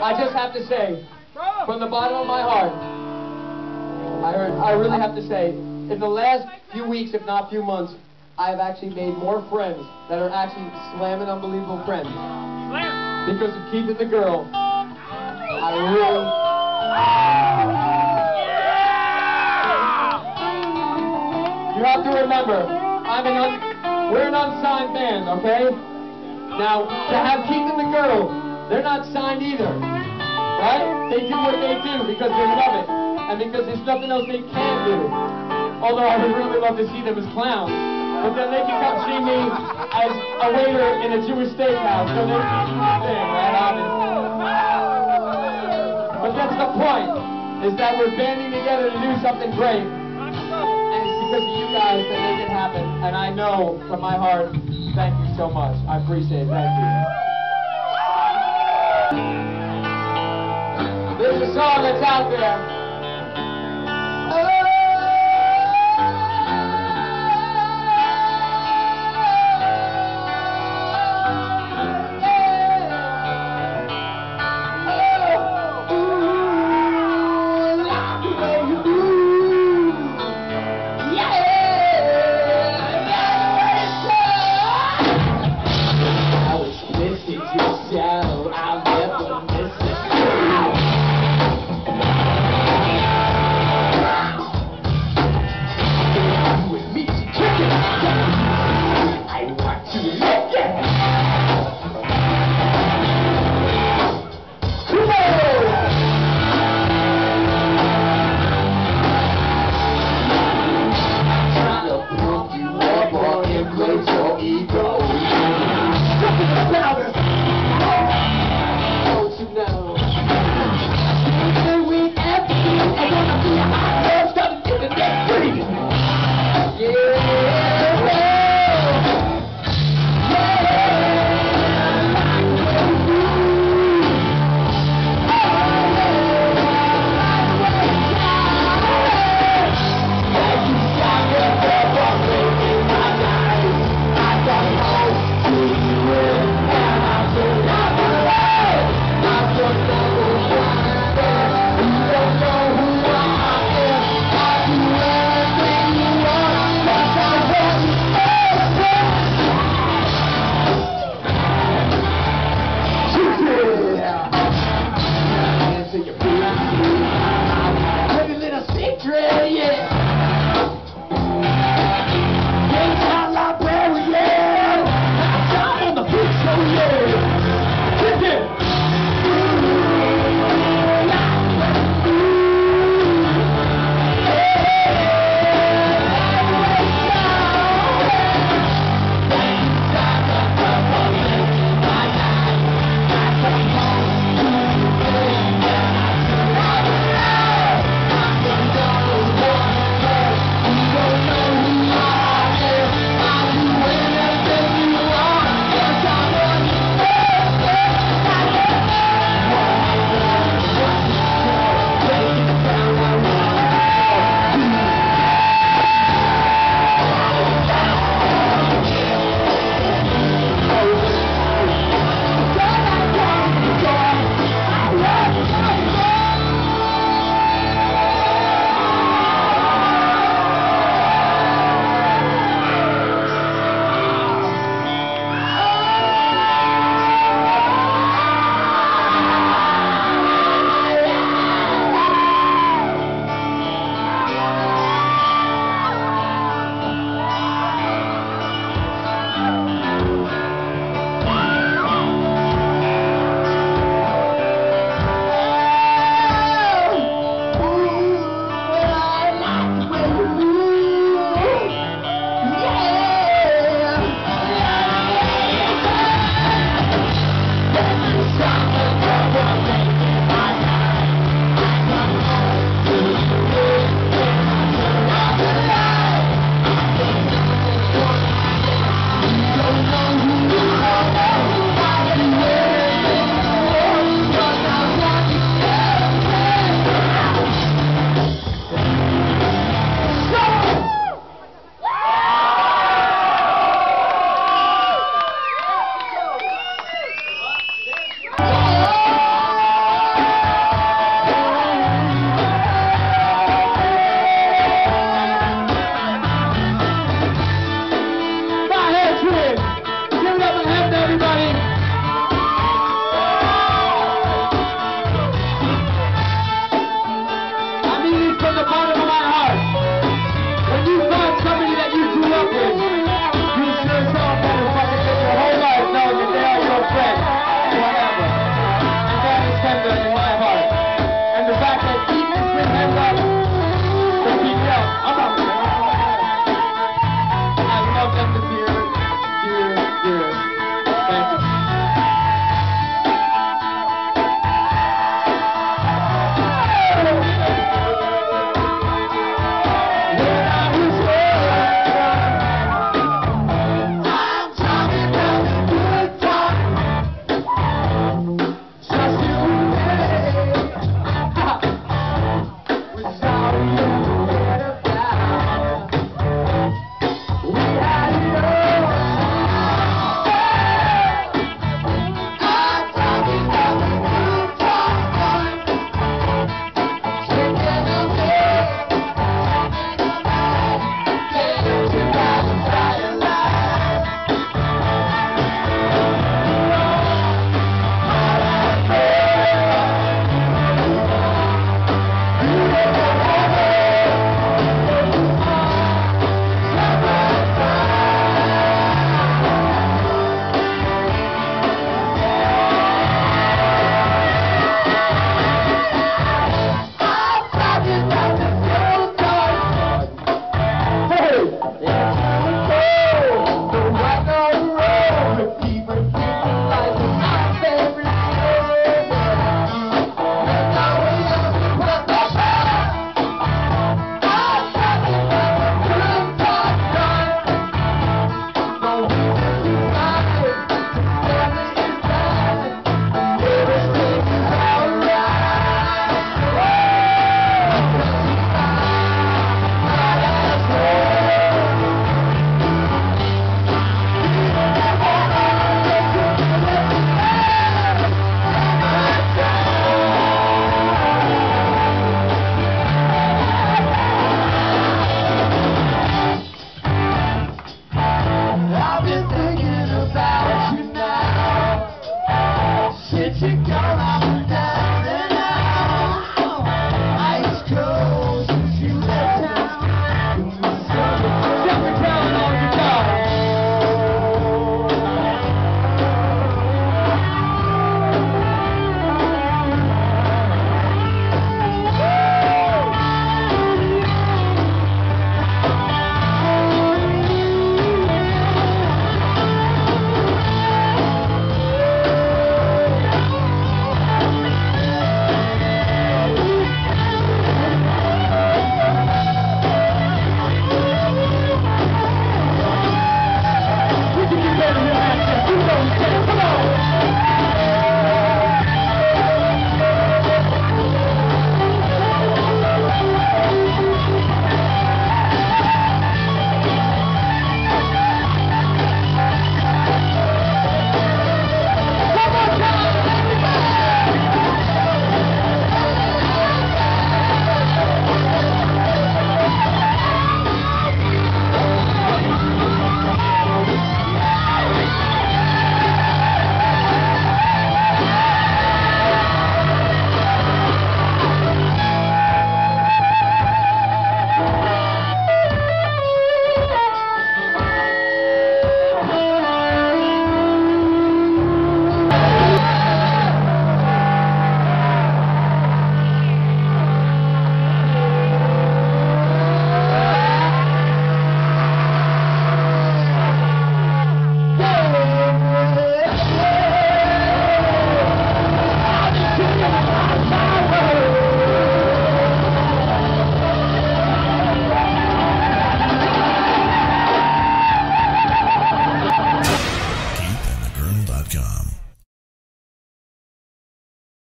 I just have to say, from the bottom of my heart, I, heard, I really have to say, in the last few weeks, if not few months, I have actually made more friends that are actually slamming unbelievable friends. Because of Keith and the girl. I really. You have to remember, I'm an un, we're an unsigned band, okay? Now, to have Keith and the girl, they're not signed either. Right? They do what they do because they love it. And because there's nothing else they can do. Although I would really love to see them as clowns. But then they can come see me as a waiter in a Jewish steakhouse. So they can do the thing, right? But that's the point, is that we're banding together to do something great. And it's because of you guys that make it happen. And I know from my heart, thank you so much. I appreciate it. Thank you. There's a song that's out there.